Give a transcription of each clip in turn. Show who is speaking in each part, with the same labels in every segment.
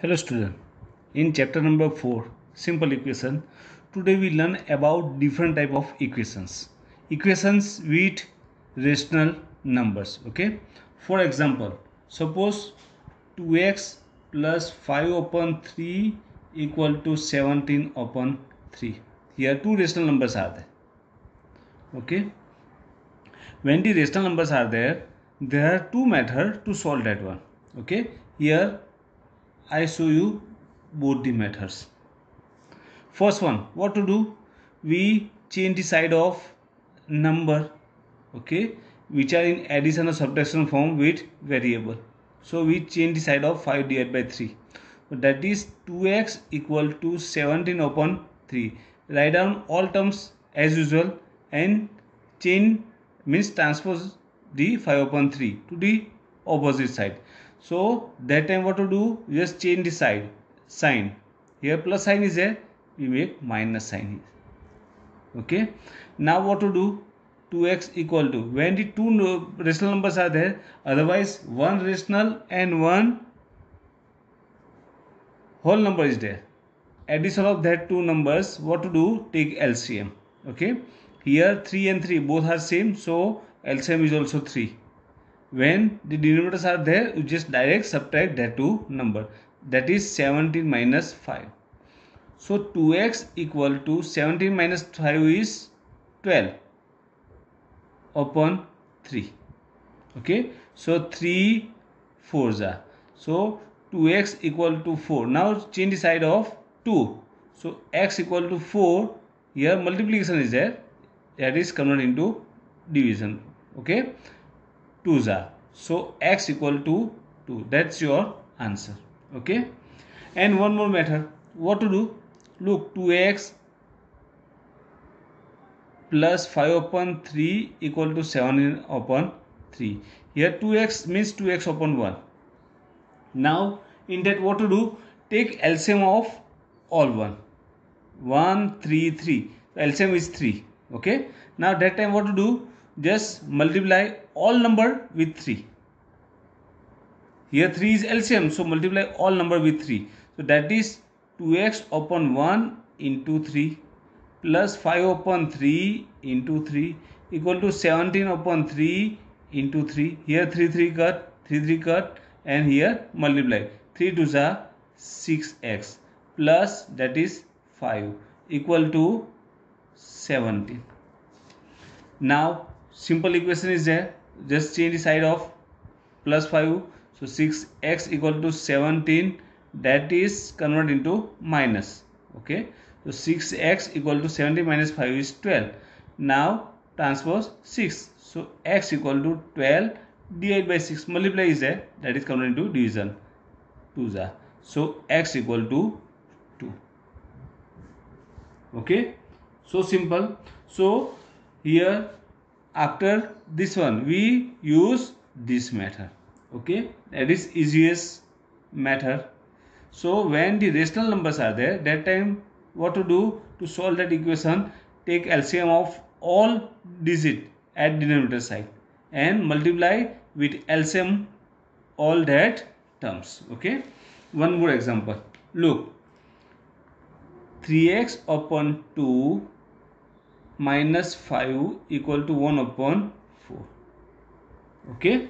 Speaker 1: Hello student. In chapter number 4 simple equation today we learn about different type of equations. Equations with rational numbers okay. For example suppose 2x plus 5 upon 3 equal to 17 upon 3. Here two rational numbers are there. Okay. When the rational numbers are there there are two methods to solve that one. Okay. Here I show you both the methods. First one, what to do? We change the side of number, okay, which are in addition or subtraction form with variable. So we change the side of 5 divided by 3. So that is 2x equal to 17 upon 3. Write down all terms as usual and change means transpose the 5 upon 3 to the opposite side so that time what to do? Just change the side sign. Here plus sign is there we make minus sign here. Okay? Now what to do? 2x equal to when the two rational numbers are there otherwise one rational and one whole number is there. Addition of that two numbers what to do? Take LCM okay? Here 3 and 3 both are same so LCM is also 3 when the denominators are there you just direct subtract that two number. That is 17 minus 5 so 2x equal to 17 minus 5 is 12 upon 3 okay? So 3 4s are. So 2x equal to 4 now change the side of 2 so x equal to 4 here multiplication is there. That is converted into division. Okay 2s are so x equal to 2 that's your answer. Okay? And one more method what to do? Look 2x plus 5 upon 3 equal to 7 upon 3 here 2x means 2x upon 1 now in that what to do? Take LCM of all one. 1 3 3 LCM is 3 okay? Now that time what to do just multiply all number with 3 here 3 is LCM so multiply all number with 3 so that is 2x upon 1 into 3 plus 5 upon 3 into 3 equal to 17 upon 3 into 3 here 3 3 cut 3 3 cut and here multiply. 3 to the 6x plus that is 5 equal to 17 now simple equation is there. Just change the side of plus 5 so 6x equal to 17 that is converted into minus. Okay? So 6x equal to 17 minus 5 is 12 now transpose 6 so x equal to 12 divided by 6 multiply is there. That is converted into division. 2 are so x equal to 2 okay? So simple. So here after this one we use this method okay? That is easiest method so when the rational numbers are there that time what to do? To solve that equation take LCM of all digit at denominator side and multiply with LCM all that terms okay? One more example. Look 3x upon 2 minus 5 equal to 1 upon 4 okay?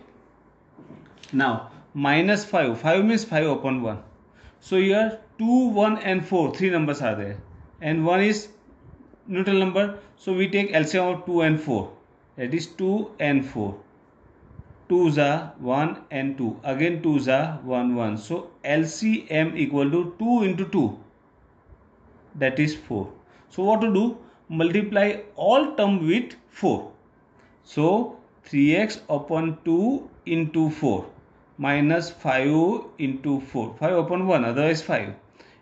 Speaker 1: Now minus 5 5 means 5 upon 1 so here 2 1 and 4 three numbers are there. And one is neutral number. So we take LCM of 2 and 4 that is 2 and 4 2 za 1 and 2 again 2 za 1 1 so LCM equal to 2 into 2 that is 4 so what to do multiply all term with 4. So 3x upon 2 into 4 minus 5 into 4. 5 upon 1 otherwise 5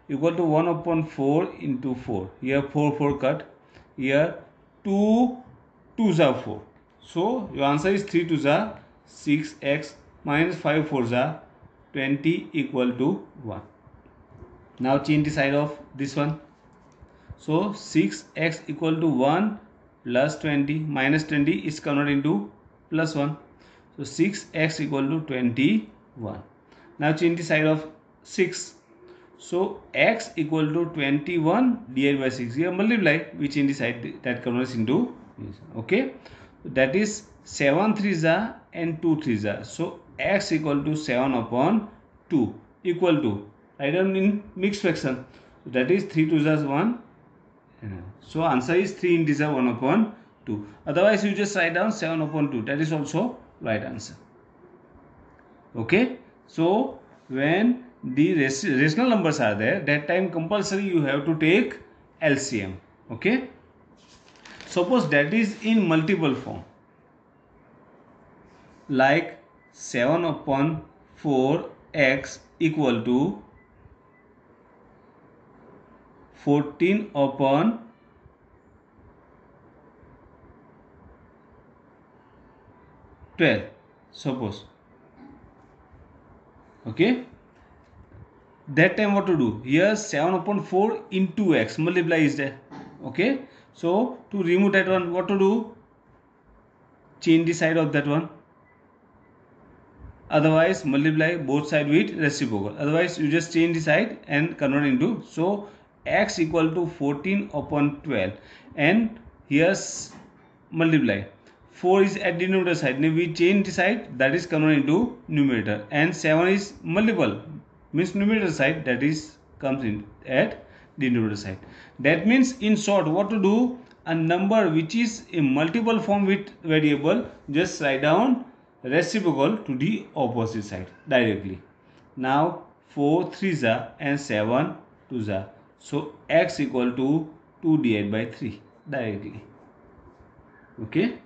Speaker 1: equal to 1 upon 4 into 4. Here 4 4 cut. Here 2 2 are 4. So your answer is 3 2 are 6x minus 5 4 are 20 equal to 1. Now change the side of this one so 6x equal to 1 plus 20 minus 20 is converted into plus 1. So 6x equal to 21. Now change the side of 6 So x equal to 21 divided by 6. Here multiply which in the side that converts into okay. That is 7 3s are and 2 3s are. So x equal to 7 upon 2 equal to write down in mixed fraction. So That is 3 2s are 1. So answer is 3 integer 1 upon 2. Otherwise you just write down 7 upon 2. That is also right answer. Okay. So when the rational numbers are there that time compulsory you have to take LCM okay suppose that is in multiple form like 7 upon 4 x equal to 14 upon 12 suppose. Okay? That time what to do? Here 7 upon 4 into x multiply is there okay? So to remove that one what to do? Change the side of that one. Otherwise multiply both side with reciprocal. Otherwise you just change the side and convert into. So x equal to 14 upon 12 and here's multiply. 4 is at denominator side. Now we change the side. That is converted into numerator. And 7 is multiple. Means numerator side that is comes in at denominator side. That means in short what to do? A number which is a multiple form with variable just write down reciprocal to the opposite side directly. Now 4 3s are and 7 2s are so x equal to 2 divided by 3 directly. Okay?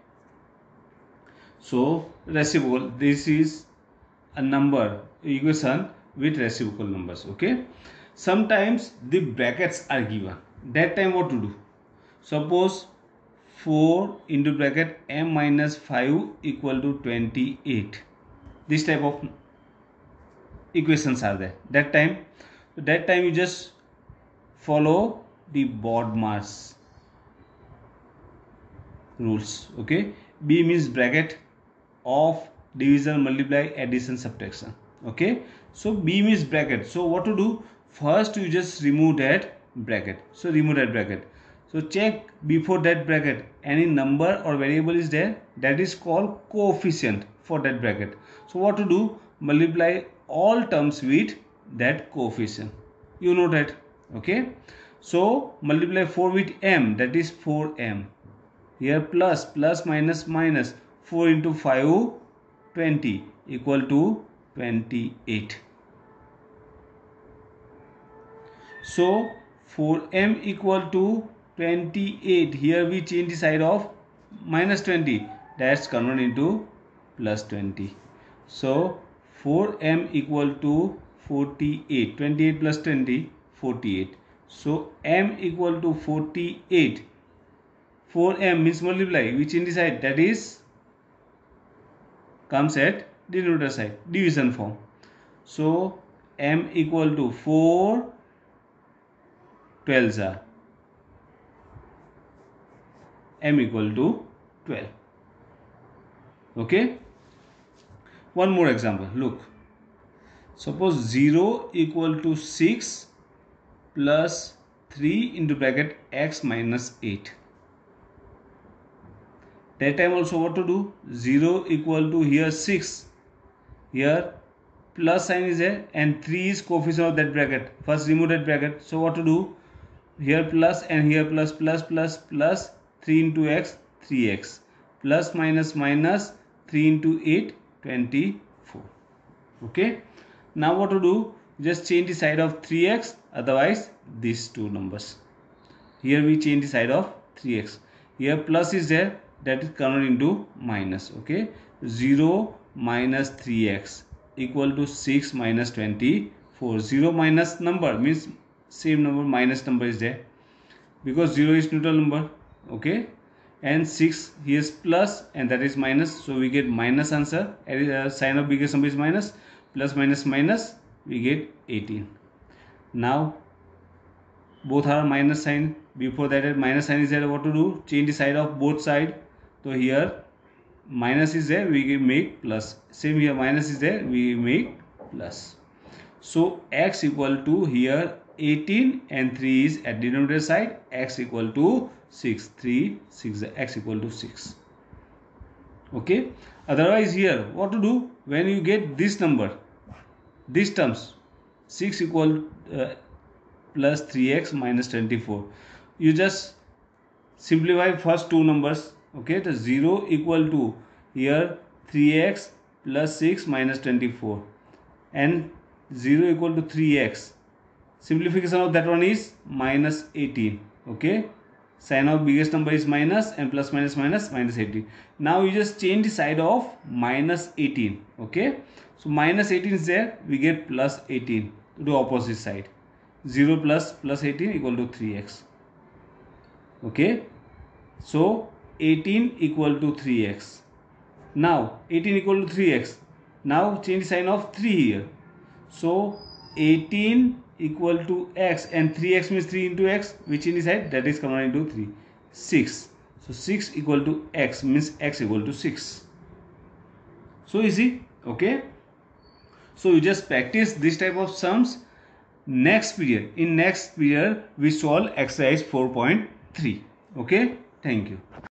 Speaker 1: So reciprocal this is a number equation with reciprocal numbers okay? Sometimes the brackets are given. That time what to do? Suppose 4 into bracket m minus 5 equal to 28 this type of equations are there. That time that time you just follow the BODMAS rules okay? B means bracket of division multiply addition subtraction okay? So b means bracket. So what to do? First you just remove that bracket. So remove that bracket. So check before that bracket. Any number or variable is there? That is called coefficient for that bracket. So what to do? Multiply all terms with that coefficient. You know that okay? So multiply 4 with m that is 4m here plus plus minus minus 4 into 5 20 equal to 28 so 4m equal to 28 here we change the side of minus 20 that's converted into plus 20 so 4m equal to 48 28 plus 20 48 so m equal to 48 4m means multiply which in the side that is comes at denominator side division form. So m equal to 4 12 are m equal to 12 okay? One more example. Look. Suppose 0 equal to 6 plus 3 into bracket x minus 8 that time also what to do? 0 equal to here 6 here plus sign is there and 3 is coefficient of that bracket. First remove that bracket. So what to do? Here plus and here plus plus plus plus 3 into x 3x plus minus minus 3 into 8 24 okay? Now what to do just change the side of 3x otherwise these two numbers. Here we change the side of 3x here plus is there that is converted into minus okay? 0 minus 3x equal to 6 minus 24 0 minus number means same number minus number is there. Because 0 is neutral number okay? And 6 here is plus and that is minus. So we get minus answer. Uh, sign of biggest number is minus plus minus minus we get 18 now both are minus sign. Before that minus sign is there what to do? Change the side of both side. So here minus is there we make plus. Same here minus is there we make plus. So x equal to here 18 and 3 is at denominator side. X equal to 6 3 6 x equal to 6 okay? Otherwise here what to do? When you get this number these terms 6 equal uh, plus 3x minus 24 you just simplify first two numbers okay? The 0 equal to here 3x plus 6 minus 24 and 0 equal to 3x simplification of that one is minus 18 okay? Sign of biggest number is minus and plus minus minus minus 18 now you just change the side of minus 18 okay so minus 18 is there we get plus 18 to the opposite side. 0 plus plus 18 equal to 3x okay? So 18 equal to 3x now 18 equal to 3x now change sign of 3 here. So 18 equal to x and 3x means 3 into x which in the side that is converted into 3 6 so 6 equal to x means x equal to 6 so easy. Okay so you just practice this type of sums next period. In next period we solve exercise 4.3 okay? Thank you